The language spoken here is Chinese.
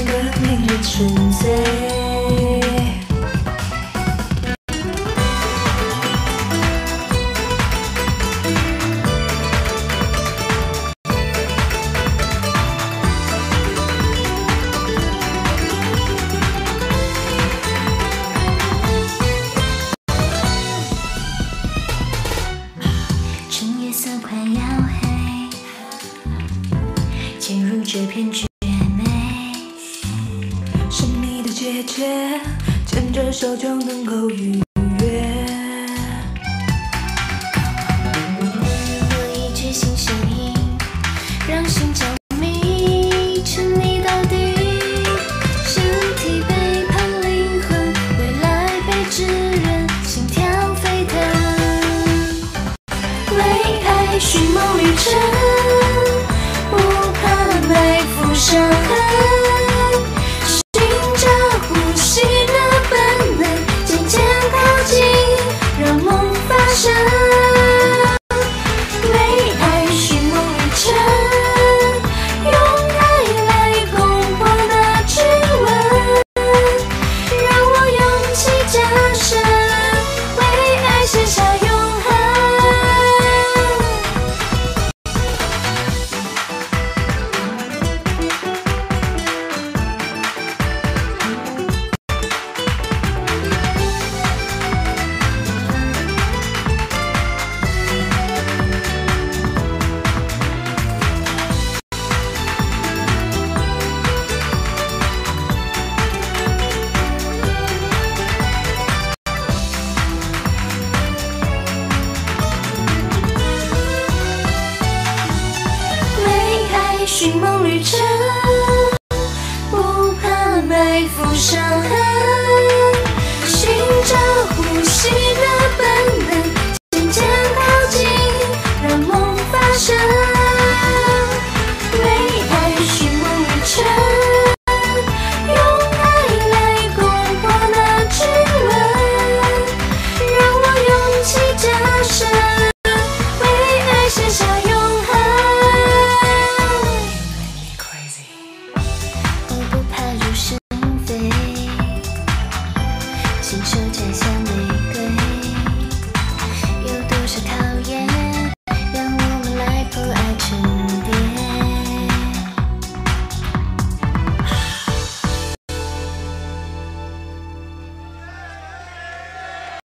情更令人沉醉。趁夜色快要黑，潜入这片切牵着手就能够逾越。给我一曲心相印让心着迷沉溺到底。身体背叛灵魂未来被指认心跳沸腾。为爱寻梦旅程寻梦旅程，不怕埋伏伤痕。轻声摘下